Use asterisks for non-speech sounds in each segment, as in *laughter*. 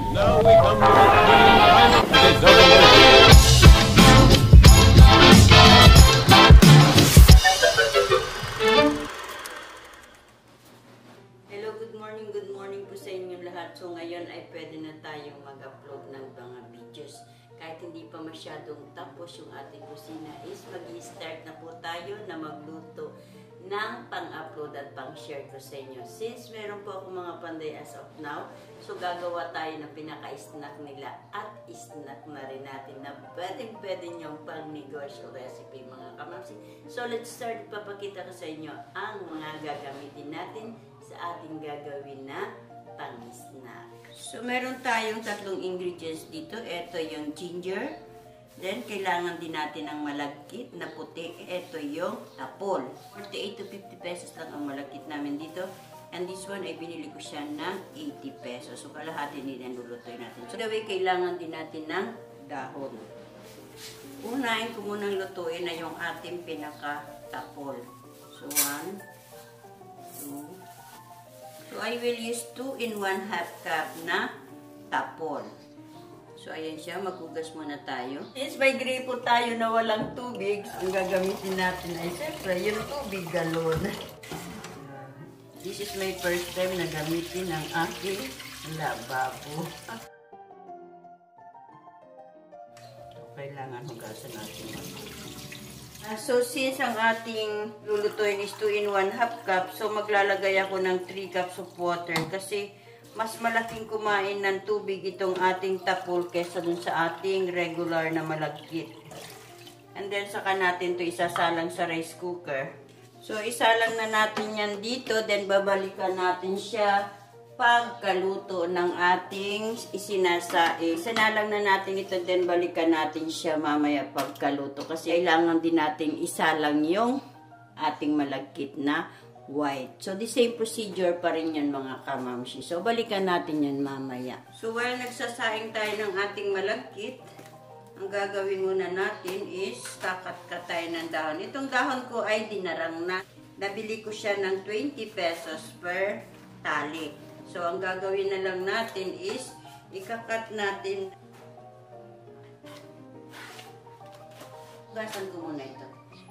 Now we come to the date. Hello, good morning, good morning po sa inyong lahat. So ngayon ay pwede na tayong mag-upload ng mga videos. Kahit hindi pa masyadong tapos yung ating kusina is mag-start na po tayo na magluto ng pang-upload at pang-share ko sa inyo. Since meron po ako mga panday as of now, so gagawa tayo ng pinaka-snack nila at snack na rin natin na pwedeng pwede nyong pang-negosyo recipe mga kamamsi. So let's start. Papakita ko sa inyo ang mga gagamitin natin sa ating gagawin na pang-snack. So, meron tayong tatlong ingredients dito. Ito yung ginger. Then, kailangan din natin ng malagkit na puti. Ito yung tapol. 48 to 50 pesos lang ang malagkit namin dito. And this one ay binili ko siya ng 80 pesos. So, kalahati ang lulutoy natin. So, the way, kailangan din natin ng dahon. Unahin ko munang lutuin na yung ating pinaka-tapol. So, one, two, So, I will use 2 in 1 half cup na tapon. So, ayan siya. Maghugas muna tayo. Since may gripo tayo na walang tubig, ang gagamitin natin ay siyempre yung tubig galon. This is my first time na gamitin ang aking lababo. So, kailangan hugasan natin Ah, so, since ang ating lulutuin is 2 in 1 half cup, so maglalagay ako ng 3 cups of water kasi mas malaking kumain ng tubig itong ating tapol kesa dun sa ating regular na malagkit. And then, saka natin to isasalang sa rice cooker. So, isalang na natin yan dito, then babalikan natin siya pagkaluto ng ating isinasaing. Sinalang na natin ito, then balikan natin siya mamaya pagkaluto. Kasi kailangan din natin isalang yung ating malagkit na white. So, the same procedure pa rin yan mga kamamshi. So, balikan natin yan mamaya. So, while nagsasaing tayo ng ating malagkit, ang gagawin muna natin is kakat-kat tayo ng dahon. Itong dahon ko ay dinarang na. Nabili ko siya ng 20 pesos per tali. So, ang gagawin na lang natin is, ikakat natin. Gasan ko muna ito.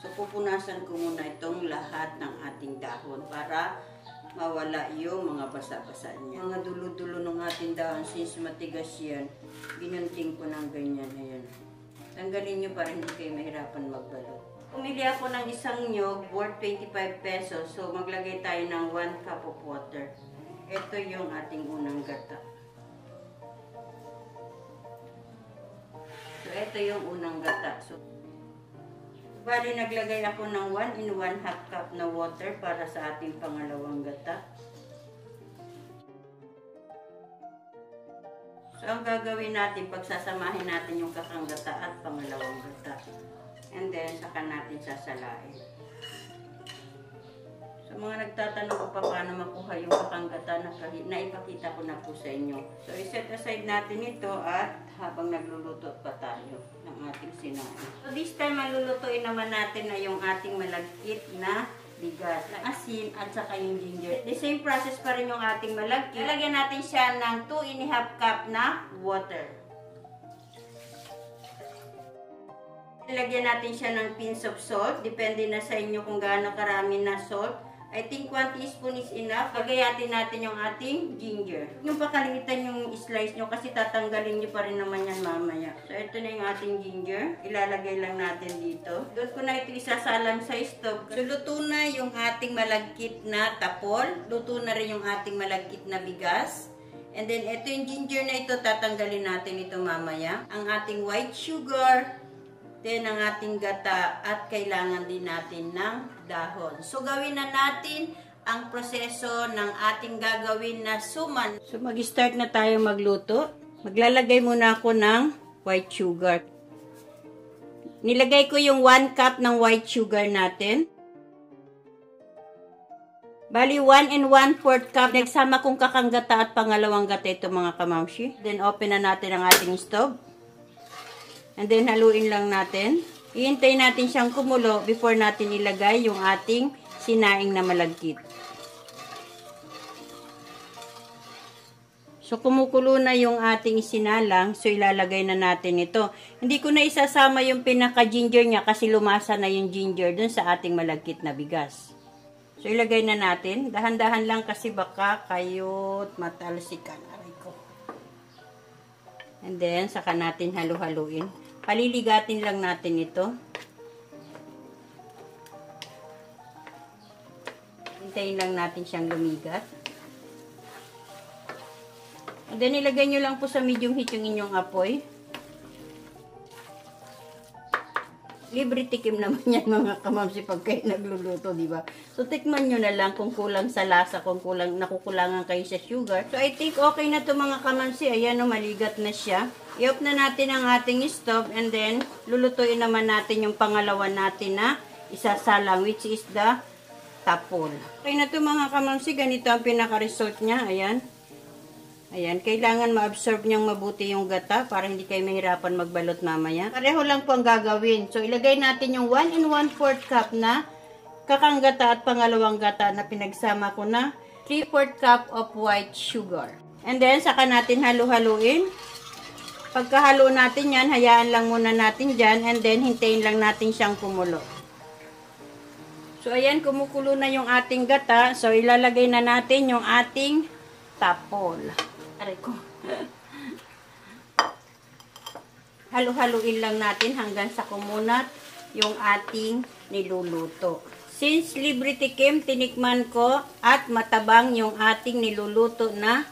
So, pupunasan ko muna itong lahat ng ating dahon para mawala yung mga basa-basa niya. Mga dulo-dulo ng ating dahon, since matigas yan, ginunting ko ng ganyan. Ayan. Tanggalin nyo para hindi kayo mahirapan magbalot. Pumili ako ng isang nyog worth 25 pesos. So, maglagay tayo ng 1 cup of water. Ito yung ating unang gata. So, ito yung unang gata. So, bali naglagay ako ng 1 in 1 half cup na water para sa ating pangalawang gata. So, ang gagawin natin, pagsasamahin natin yung kakanggata at pangalawang gata. And then, saka natin sasalain. Sa mga nagtatanong ko pa paano makuha yung kakanggata na, na ipakita ko na po sa inyo. So, iset aside natin ito at habang nagluluto pa tayo ng ating sinain. So, this time, malulutuin naman natin na yung ating malagkit na bigas, na asin, at saka yung ginger. The same process pa rin yung ating malagkit. Ilagyan natin siya ng 2 and a half cup na water. Ilagyan natin siya ng pinch of salt. Depende na sa inyo kung gaano karami na salt. I think 1 teaspoon is enough. Pagayatin natin yung ating ginger. Yung pakalitan yung slice nyo kasi tatanggalin nyo pa rin naman yan mamaya. So, ito na yung ating ginger. Ilalagay lang natin dito. Doon ko na ito isasalang sa stove. So, luto na yung ating malagkit na tapol. Luto na rin yung ating malagkit na bigas. And then, ito yung ginger na ito, tatanggalin natin ito mamaya. Ang ating white sugar, Then, ang ating gata at kailangan din natin ng dahon. So, gawin na natin ang proseso ng ating gagawin na suman. So, mag-start na tayo magluto. Maglalagay muna ako ng white sugar. Nilagay ko yung 1 cup ng white sugar natin. Bali, 1 and 1 4 cup. Nagsama kong kakanggata at pangalawang gata ito mga kamamshi. Then, open na natin ang ating stove. And then, haluin lang natin. Ihintay natin siyang kumulo before natin ilagay yung ating sinaing na malagkit. So, kumukulo na yung ating sinalang. So, ilalagay na natin ito. Hindi ko na isasama yung pinaka-ginger niya kasi lumasa na yung ginger dun sa ating malagkit na bigas. So, ilagay na natin. Dahan-dahan lang kasi baka kayo't matalsikan. Aray ko. And then, saka natin halu-haluin. Paliligatin lang natin ito. Hintayin lang natin siyang lumigat. And then, ilagay nyo lang po sa medium heat yung inyong apoy. Libre tikim naman *laughs* yan mga kamamsi pag kayo nagluluto, di ba? So, tikman nyo na lang kung kulang sa lasa, kung kulang, nakukulangan kayo sa sugar. So, I think okay na to mga kamamsi. Ayan, o, maligat na siya. I-off na natin ang ating stove and then, lulutuin naman natin yung pangalawa natin na isasalang, which is the tapol. Okay na to mga kamamsi. Ganito ang pinaka-result niya. Ayan. Ayan, kailangan ma-absorb niyang mabuti yung gata para hindi kayo mahirapan magbalot mamaya. Pareho lang po ang gagawin. So, ilagay natin yung 1 and 1 4 cup na kakang gata at pangalawang gata na pinagsama ko na 3 4 cup of white sugar. And then, saka natin halu-haluin. Pagkahalo natin yan, hayaan lang muna natin dyan and then hintayin lang natin siyang kumulo. So, ayan, kumukulo na yung ating gata. So, ilalagay na natin yung ating tapol. Aray ko. Halu-haluin lang natin hanggang sa kumunat yung ating niluluto. Since libre tikim, tinikman ko at matabang yung ating niluluto na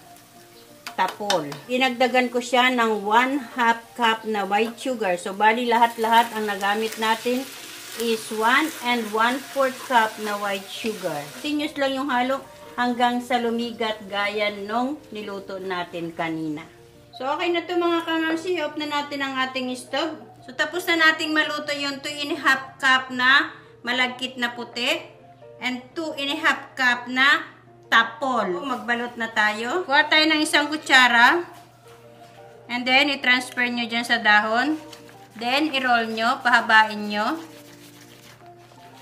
tapol. Dinagdagan ko siya ng 1 half cup na white sugar. So, bali lahat-lahat ang nagamit natin is 1 and 1 4 cup na white sugar. Continuous lang yung halo hanggang sa lumigat gaya nung niluto natin kanina. So, okay na to mga kamamsi. Off na natin ang ating stove. So, tapos na nating maluto yung 2 and a half cup na malagkit na puti and 2 and a half cup na tapol. Magbalot na tayo. Kuha tayo ng isang kutsara and then i-transfer nyo dyan sa dahon. Then, i-roll nyo, pahabain nyo.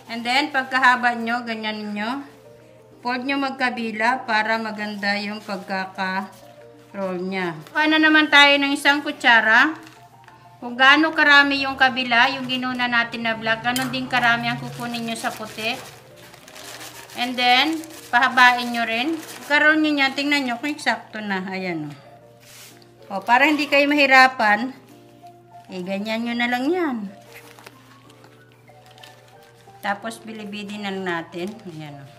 And then, pagkahaba nyo, ganyan nyo. Fold nyo magkabila para maganda yung pagkaka-roll niya. Kuha na naman tayo ng isang kutsara. Kung gaano karami yung kabila, yung ginuna natin na black, ganon din karami ang kukunin nyo sa puti. And then, pahabain nyo rin. Karoon nyo niya, tingnan nyo kung eksakto na. Ayan o. O, para hindi kayo mahirapan, eh, ganyan nyo na lang yan. Tapos, bilibidin na natin. Ayan o.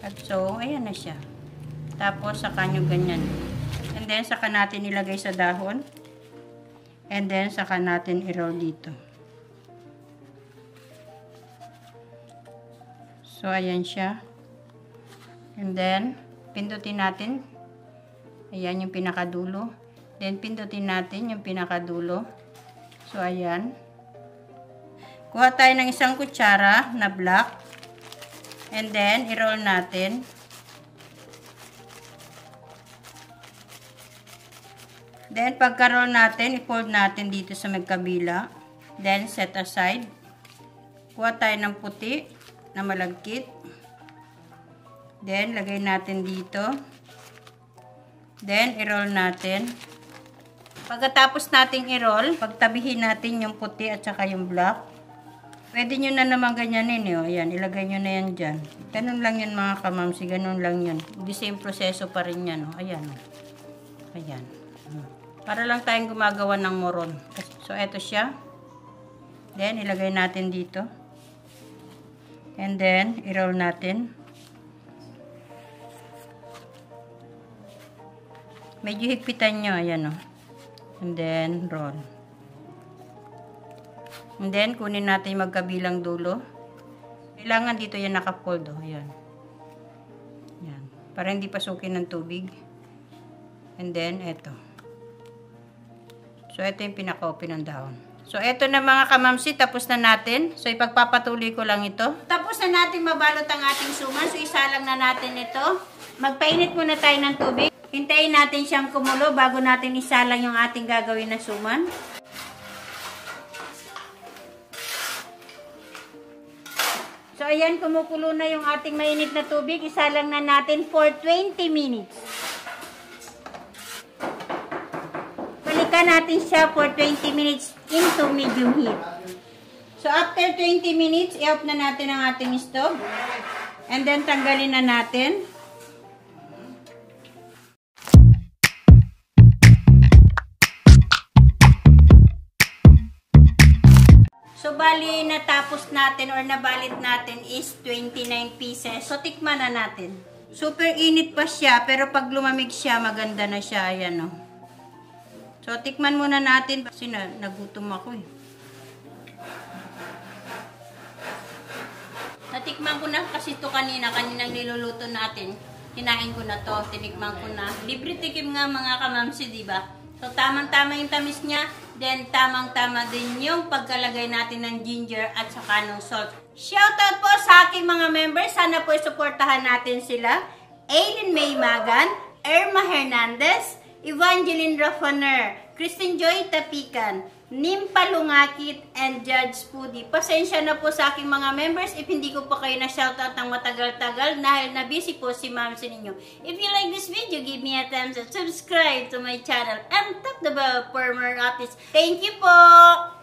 At so, ayan na siya. Tapos, saka nyo ganyan. And then, saka natin ilagay sa dahon. And then, saka natin i-roll dito. So, ayan siya. And then, pindutin natin. Ayan yung pinakadulo. Then, pindutin natin yung pinakadulo. So, ayan. Kuha tayo ng isang kutsara na black. And then, i-roll natin. Then, pagka-roll natin, i-fold natin dito sa magkabila. Then, set aside. Kuha tayo ng puti na malagkit. Then, lagay natin dito. Then, i-roll natin. Pagkatapos nating i-roll, pagtabihin natin yung puti at saka yung black. Pwede nyo na naman ganyanin eh. Ayan, ilagay nyo na yan dyan. Ganun lang yan mga kamamsi. Ganun lang yan. The same proseso pa rin yan. Oh. Ayan. Ayan. Para lang tayong gumagawa ng moron. So, eto siya. Then, ilagay natin dito. And then, i-roll natin. Medyo higpitan nyo. Ayan o. Oh. And then, roll. And then, kunin natin yung magkabilang dulo. Kailangan dito yan nakafold. Oh. Ayan. Ayan. Para hindi pasukin ng tubig. And then, eto. So, ito yung pinaka-open ng dahon. So, eto na mga kamamsi. Tapos na natin. So, ipagpapatuloy ko lang ito. Tapos na natin mabalot ang ating suman. So, isalang na natin ito. Magpainit muna tayo ng tubig. Hintayin natin siyang kumulo bago natin isalang yung ating gagawin na suman. ayan, kumukulo na yung ating mainit na tubig. Isa lang na natin for 20 minutes. Balikan natin siya for 20 minutes into medium heat. So, after 20 minutes, i-off na natin ang ating stove. And then, tanggalin na natin. Bali, natapos natin or nabalit natin is 29 pieces. So, tikman na natin. Super init pa siya, pero pag lumamig siya, maganda na siya. Ayan, oh. So, tikman muna natin. Kasi na, nagutom ako, eh. Natikman ko na kasi ito kanina, kaninang niluluto natin. Kinain ko na to, tinikman ko na. Libre tikim nga mga kamamsi, di ba? So, tamang-tama yung tamis niya. Then, tamang-tama din yung pagkalagay natin ng ginger at saka ng salt. Shoutout po sa aking mga members. Sana po suportahan natin sila. Aileen May Magan, Irma Hernandez, Evangeline Rafaner, Kristen Joy Tapikan, Nimpa Lungakit, and Judge Pudi. Pasensya na po sa aking mga members if hindi ko pa kayo na-shoutout ng matagal-tagal dahil na busy po si ma'am sa ninyo. If you like this video, give me a thumbs up, subscribe to my channel, and tap the bell for more updates. Thank you po!